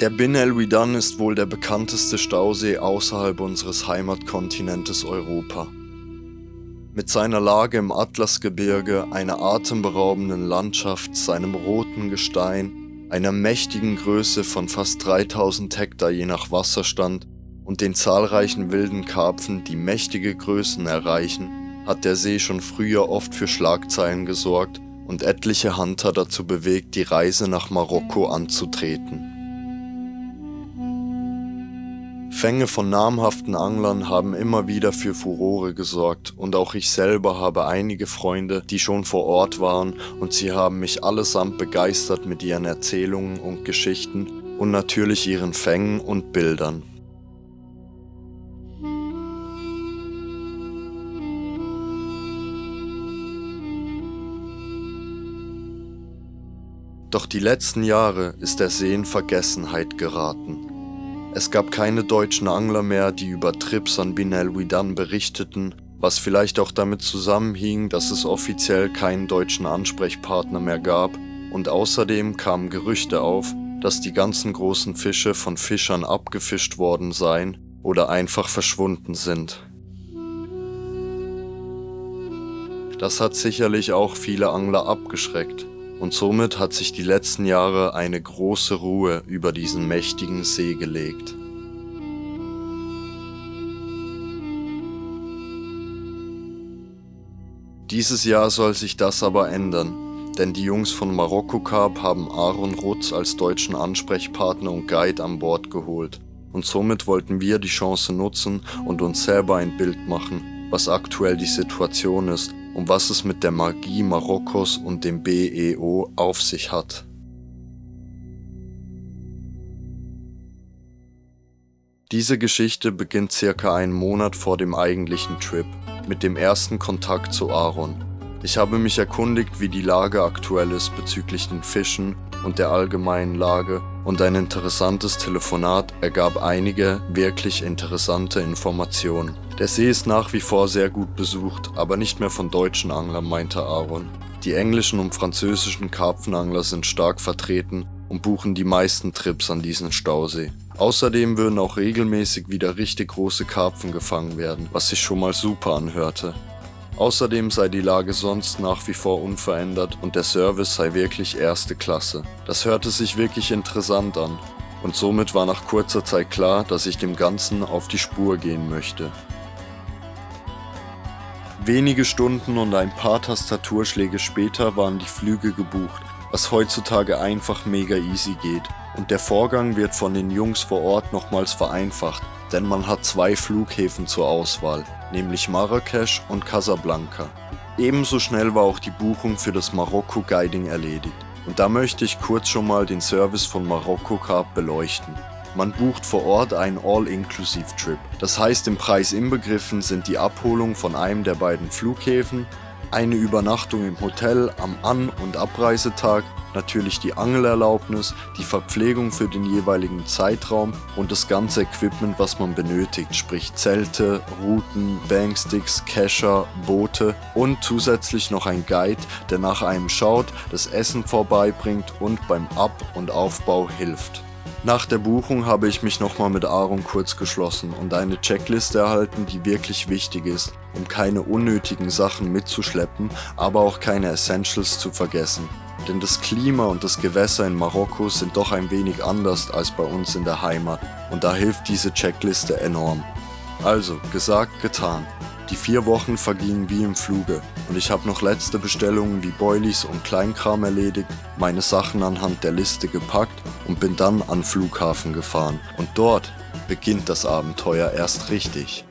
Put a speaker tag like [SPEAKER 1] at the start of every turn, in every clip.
[SPEAKER 1] Der Bin El Widan ist wohl der bekannteste Stausee außerhalb unseres Heimatkontinentes Europa. Mit seiner Lage im Atlasgebirge, einer atemberaubenden Landschaft, seinem roten Gestein, einer mächtigen Größe von fast 3000 Hektar je nach Wasserstand und den zahlreichen wilden Karpfen, die mächtige Größen erreichen, hat der See schon früher oft für Schlagzeilen gesorgt und etliche Hunter dazu bewegt, die Reise nach Marokko anzutreten. Fänge von namhaften Anglern haben immer wieder für Furore gesorgt und auch ich selber habe einige Freunde, die schon vor Ort waren und sie haben mich allesamt begeistert mit ihren Erzählungen und Geschichten und natürlich ihren Fängen und Bildern. Doch die letzten Jahre ist der See in Vergessenheit geraten. Es gab keine deutschen Angler mehr, die über Trips an Bin el Widan berichteten, was vielleicht auch damit zusammenhing, dass es offiziell keinen deutschen Ansprechpartner mehr gab und außerdem kamen Gerüchte auf, dass die ganzen großen Fische von Fischern abgefischt worden seien oder einfach verschwunden sind. Das hat sicherlich auch viele Angler abgeschreckt und somit hat sich die letzten Jahre eine große Ruhe über diesen mächtigen See gelegt. Dieses Jahr soll sich das aber ändern, denn die Jungs von Marokko Carp haben Aaron Rutz als deutschen Ansprechpartner und Guide an Bord geholt. Und somit wollten wir die Chance nutzen und uns selber ein Bild machen, was aktuell die Situation ist und was es mit der Magie Marokkos und dem BEO auf sich hat. Diese Geschichte beginnt circa einen Monat vor dem eigentlichen Trip, mit dem ersten Kontakt zu Aaron. Ich habe mich erkundigt, wie die Lage aktuell ist bezüglich den Fischen und der allgemeinen Lage und ein interessantes Telefonat ergab einige wirklich interessante Informationen. Der See ist nach wie vor sehr gut besucht, aber nicht mehr von deutschen Anglern, meinte Aaron. Die englischen und französischen Karpfenangler sind stark vertreten und buchen die meisten Trips an diesen Stausee. Außerdem würden auch regelmäßig wieder richtig große Karpfen gefangen werden, was sich schon mal super anhörte. Außerdem sei die Lage sonst nach wie vor unverändert und der Service sei wirklich erste Klasse. Das hörte sich wirklich interessant an und somit war nach kurzer Zeit klar, dass ich dem Ganzen auf die Spur gehen möchte. Wenige Stunden und ein paar Tastaturschläge später waren die Flüge gebucht, was heutzutage einfach mega easy geht. Und der Vorgang wird von den Jungs vor Ort nochmals vereinfacht, denn man hat zwei Flughäfen zur Auswahl, nämlich Marrakesch und Casablanca. Ebenso schnell war auch die Buchung für das Marokko Guiding erledigt. Und da möchte ich kurz schon mal den Service von Marokko Carp beleuchten. Man bucht vor Ort einen All-Inclusive-Trip. Das heißt, im Preis inbegriffen sind die Abholung von einem der beiden Flughäfen, eine Übernachtung im Hotel am An- und Abreisetag, natürlich die Angelerlaubnis, die Verpflegung für den jeweiligen Zeitraum und das ganze Equipment, was man benötigt, sprich Zelte, Routen, Banksticks, Cacher, Boote und zusätzlich noch ein Guide, der nach einem schaut, das Essen vorbeibringt und beim Ab- und Aufbau hilft. Nach der Buchung habe ich mich nochmal mit Aaron kurz geschlossen und eine Checkliste erhalten, die wirklich wichtig ist, um keine unnötigen Sachen mitzuschleppen, aber auch keine Essentials zu vergessen. Denn das Klima und das Gewässer in Marokko sind doch ein wenig anders als bei uns in der Heimat und da hilft diese Checkliste enorm. Also, gesagt, getan. Die vier Wochen vergingen wie im Fluge und ich habe noch letzte Bestellungen wie Boilies und Kleinkram erledigt, meine Sachen anhand der Liste gepackt und bin dann an Flughafen gefahren. Und dort beginnt das Abenteuer erst richtig.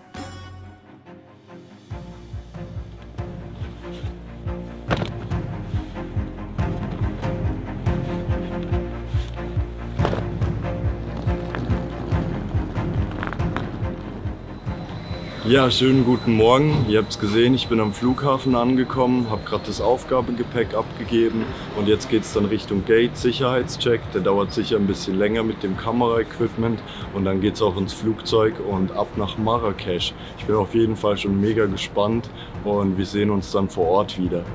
[SPEAKER 2] Ja, schönen guten Morgen. Ihr habt es gesehen, ich bin am Flughafen angekommen, habe gerade das Aufgabegepäck abgegeben und jetzt geht es dann Richtung Gate, Sicherheitscheck. Der dauert sicher ein bisschen länger mit dem Kameraequipment und dann geht es auch ins Flugzeug und ab nach Marrakesch. Ich bin auf jeden Fall schon mega gespannt und wir sehen uns dann vor Ort wieder.